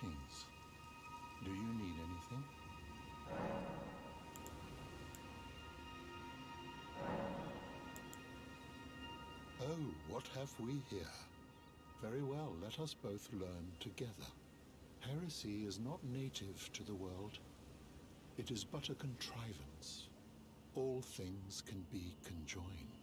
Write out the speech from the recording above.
Greetings. Do you need anything? Oh, what have we here? Very well, let us both learn together. Heresy is not native to the world. It is but a contrivance. All things can be conjoined.